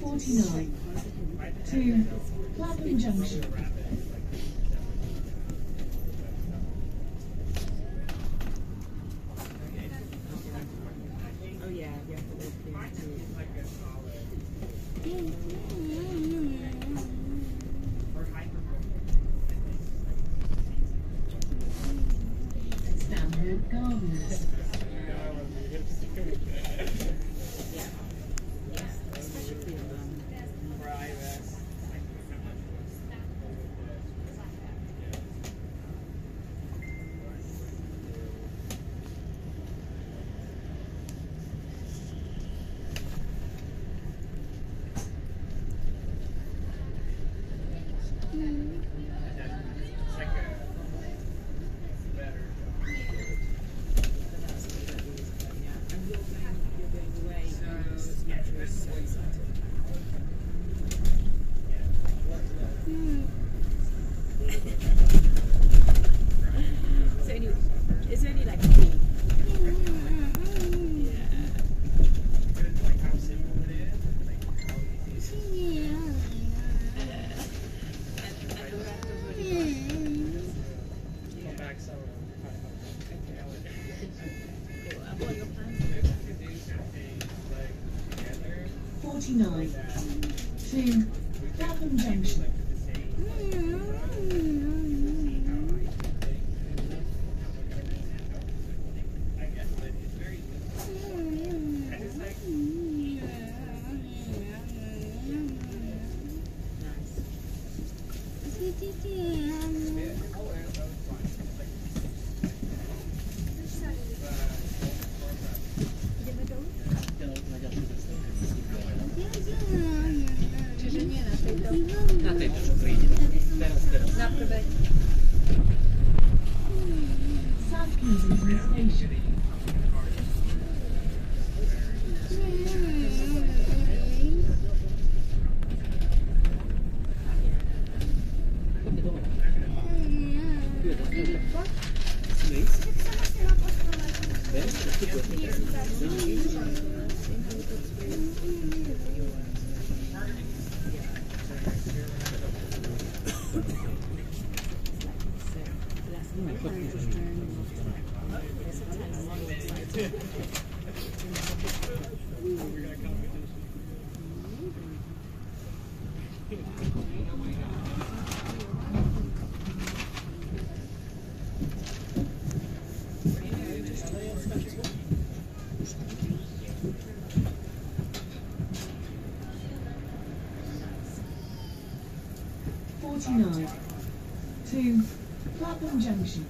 Forty-nine to Clapham Junction. 49 to Dalham Junction. 29 to Clapham Junction.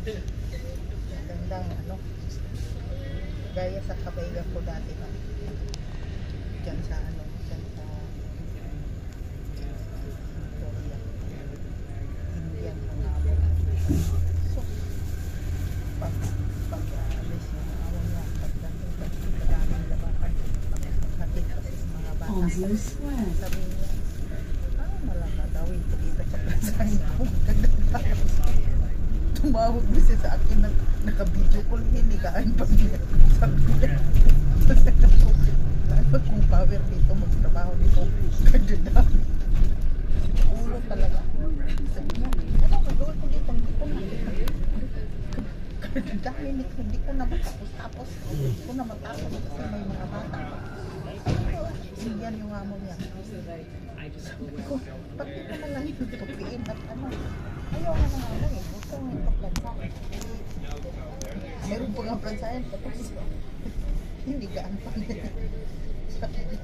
Yan ang magandang ano, gaya sa kabayga ko dati pa. Diyan sa ano, diyan sa Victoria. Indian ang amo. So, pag pag alis ng amo niya, pagdating sa daming labakan, paghatid kasi mga bata. Sabi niya, ah, malala daw, hindi kita sa pasahin ko. tumawag din siya sa akin na naka-video call hinigaan pa niya. Sabi lalo kung power dito magtrabaho dito. Ganda dami. Ulo talaga. Sabi niya, ano gagawin ko dito? Hindi ko na. Nito. Hindi ko na matapos-tapos. Hindi ko na matapos kasi may mga bata. Yan yung amo niya. Sabi ko, ba't di ko na lang yung tupiin at ano? Ayaw nga ng ano eh. Gusto mo yung kaplansa. Eh, Meron pa nga plansayan. Tapos, hindi gaan pa niya. Sabi niya,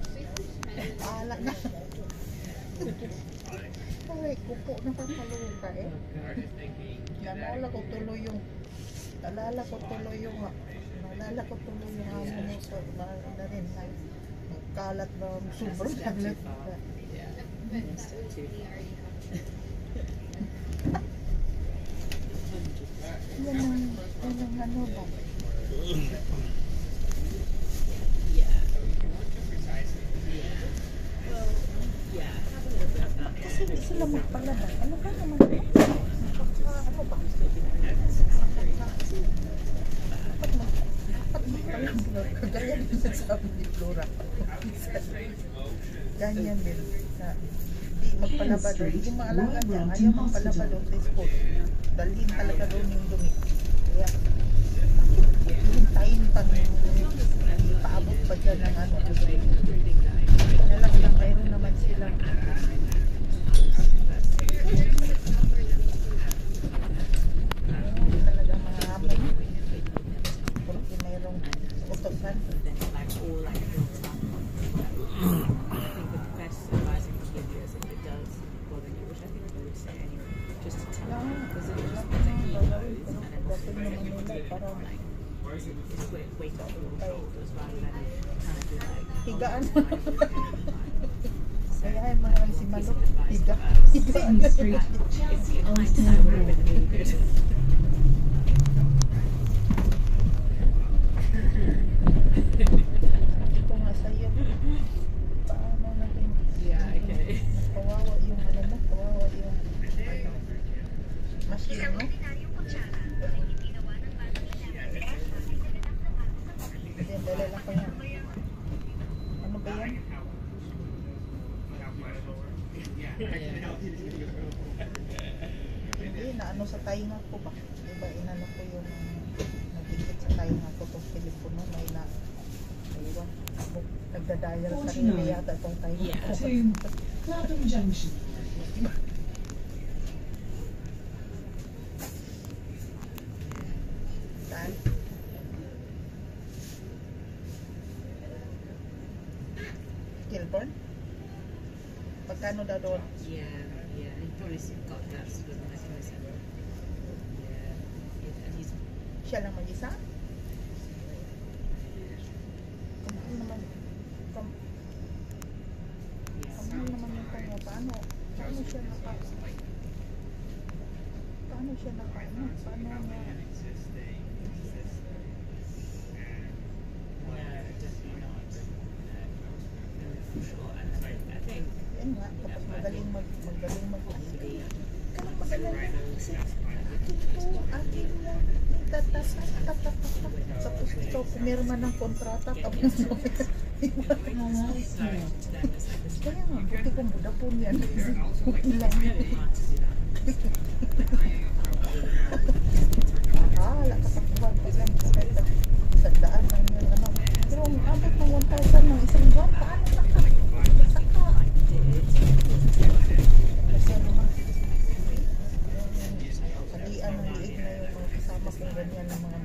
Paala na. Ay, kupo na ka eh. Naalala ko tuloy yung Naalala ko tuloy yung Naalala ko tuloy yung amo mo sa na, na rin na nagkalat na sobrang kalat. Yan ang, yan ang ano ba? Kasi hindi sila magpalabas. Ano ba naman? Napaka- Ano ba? Dapat mag- dapat magpalabas. Kagaya din sa sabi ni Flora. Din. Na, di magpalaba doon. Yung maalaga niya, ayaw magpalaba doon sa school. Dalhin talaga doon yung dumi. 49 yata itong time. Yeah. To Clapham Junction. Saan? Yeah, yeah. The tourist got that. Siya lang mag-isa? Yeah. kamahal naman yung kanya. Paano? Paano siya naka... Paano siya naka... Ano? Paano niya... Yan nga, tapos magaling mag... Magaling mag... Kaya magaling kasi... Ito, akin tap, tap, tap. Tapos ikaw, pumirma ng kontrata. Tapos budapon yan. Ilan Akala, ko yan. Sa daan lang yun. Ano. Pero ang abot ng 1,000 ng isang buwan, paano saka? Saka. Kasi naman, kalian ng liig na yung mga kasama kong ganyan ng mga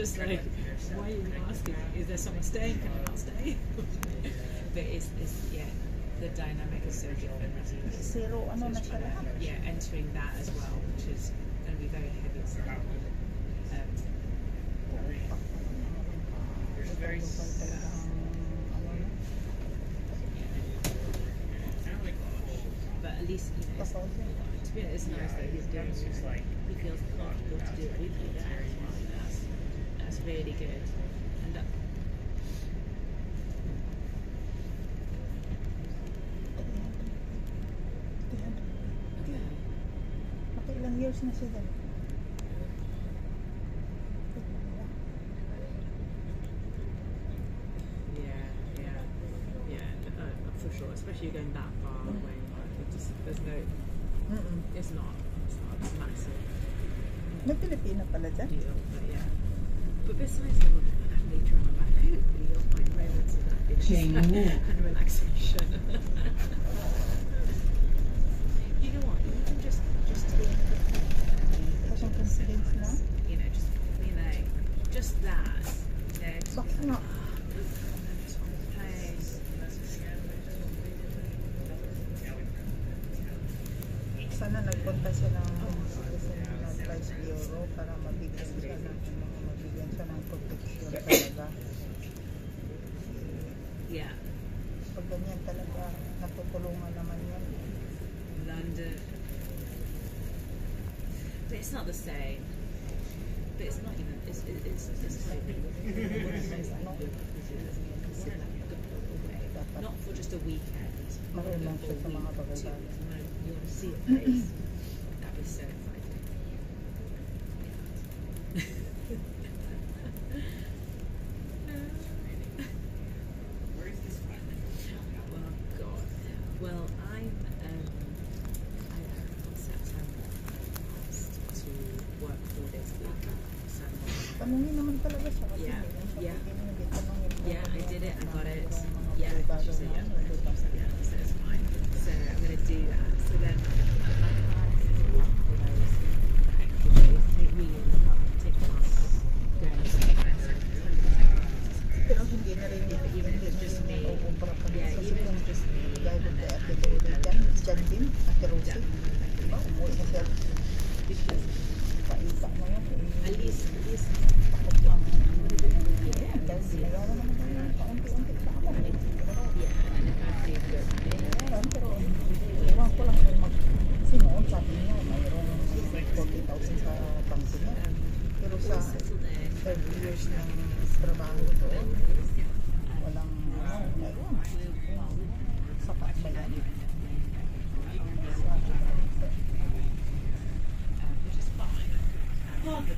just like, why are you asking? Is there someone staying? Can I not stay? but it's, it's, yeah, the dynamic is so different. So it's trying to, yeah, entering that as well, which is going to be very heavy. Um, very. But at least, you know, it's, to it's nice that he's doing it. He feels comfortable to do it with you as well really good. And that, years na siya. Yeah, yeah, yeah, uh, for sure. Especially going that far mm. away, there's no, it's not, it's not, it's massive. Pala dyan? Deal, but yeah. But besides the hopefully you'll find moments of and relaxation. you know what? Even just just to be you know, just be know, just that. You know, natutulungan naman yun. London. But it's not the same. But it's not even, it's, it, it's, it's like, not for just a weekend. Marunong siya sa mga bagay. You'll see a place.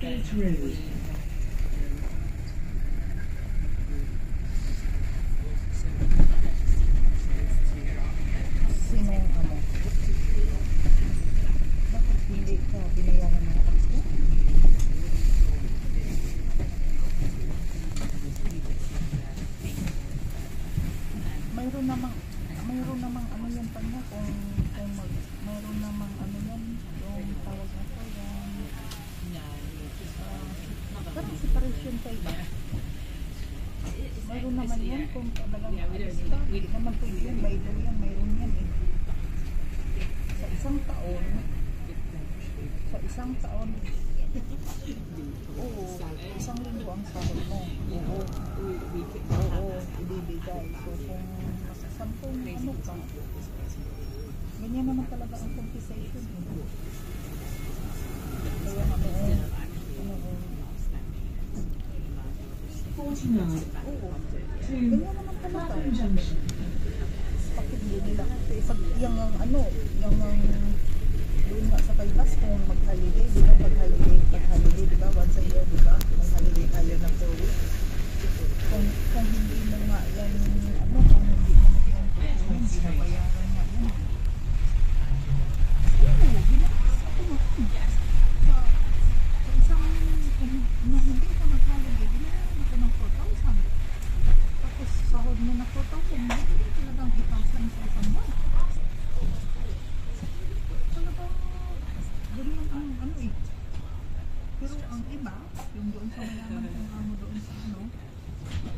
That's really yan. Mayroon yan, eh. Sa isang taon, sa isang taon, oo, isang linggo ang sahod mo. Oo, oo, ibibigay. So kung nasa sampung ano ka, ganyan naman talaga ang compensation. Kaya ano, 49 oo, to. Clapham Junction. Pag yung ano yung doon nga sa Kalbas kung mag-holiday di ba pag-holiday pag-holiday di ba once a year di ba mag-holiday tayo ng four weeks kung kung hindi mo nga yan ano kung hindi mo yan yan binabayaran nga yan oo binabayaran ko naman sa sa isang kung na hindi ka mag-holiday binayaran ako ng 4,000 tapos sahod mo na 4,000, hindi talagang 8,000 sa isang buwan. Talagang, ganyan ang ano eh. Pero ang iba, yung doon sa mayaman kung ano doon sa ano,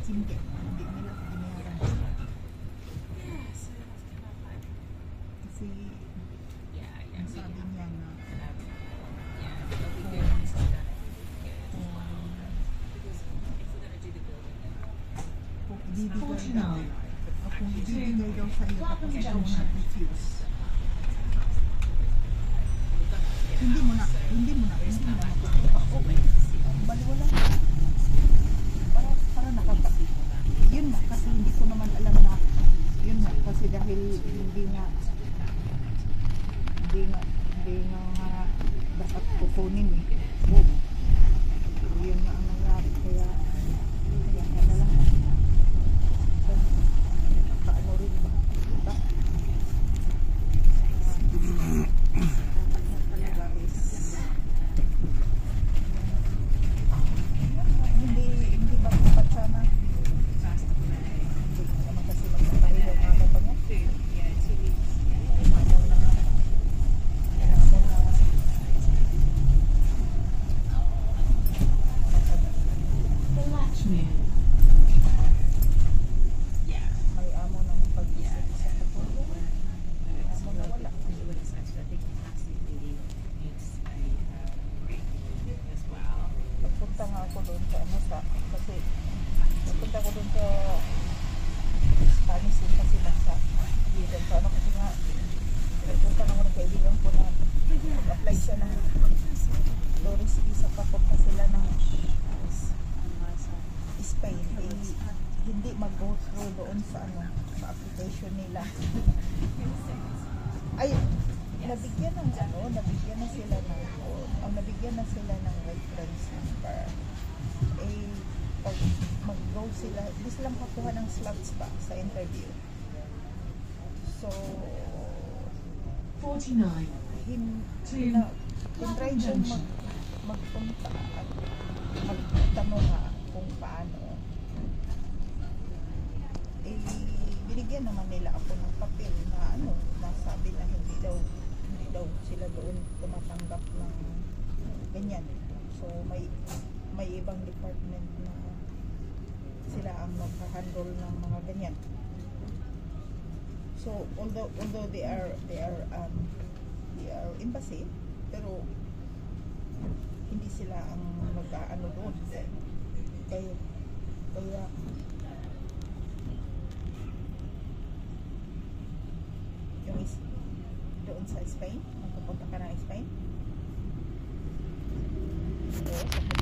hindi, hindi nila binayaran. Kasi, ang sabi niya na, kung ibibigay daw, Hindi mo na, hindi mo na, hindi mo na. Baliwala. Para, para nakaka... Yun nga, kasi hindi ko naman alam na, yun kasi dahil hindi nga, hindi nga, hindi nga dapat kukunin eh. Boom. So, yun nga ang nangyari. Kaya, kaya ano lang. Paano rin ba? Diba? Talaga is, hindi, hindi ba dapat sana? Hindi naman kasi magpapahinga ang amo pa niya. Ay, amo na nga. Ay, amo na. The Latchmere. May amo ng pag-isip sa katulong. May amo na wala. Nagpunta nga ako doon sa ano sa kasi nagpunta ako doon sa Spanish din kasi lang sa dito sa ano kasi nga nagpunta na ako ng kaibigan ko na mag-apply siya ng tourist visa papunta sila ng Spain eh, hindi mag-go through doon sa ano sa application nila. Ay nabigyan ng ano nabigyan na sila ng ang nabigyan na sila ng reference number. Eh pag mag-go sila hindi sila makakuha ng slots pa sa interview? So 49 hin siyang Junction. mag, magpunta at magtanong nga kung paano eh binigyan naman nila ako ng papel na ano nasabi na hindi daw hindi daw sila doon tumatanggap ng ganyan. So may may ibang department na sila ang magha-handle ng mga ganyan. So although although they are they are um they are embassy pero hindi sila ang mag-aano doon. Kaya kaya yung is doon sa Spain magpupunta ka ng Spain. oo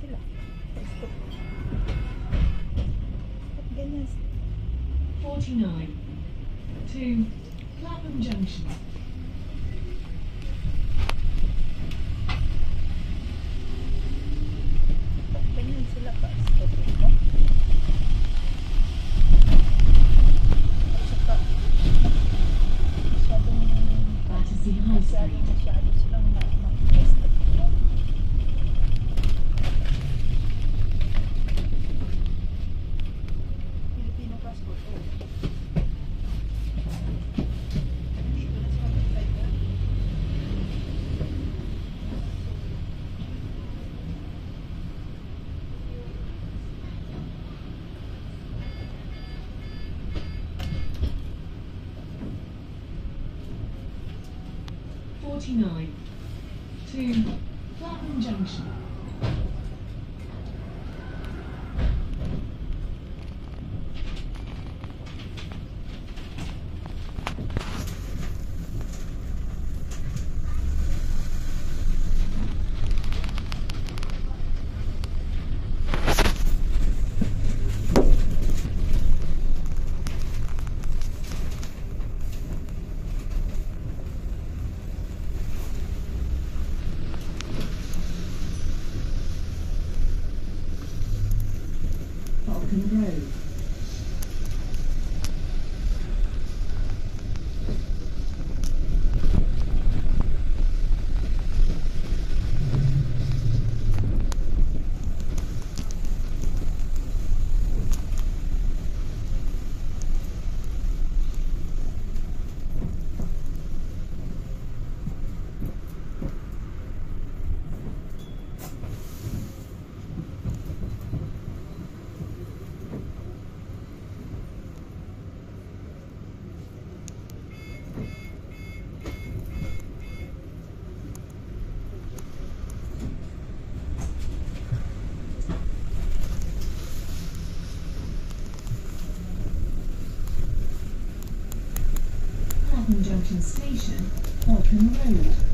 sila. Gusto. Ganyan? 49. To Clapham Junction. 49. Station, Holcombe Road.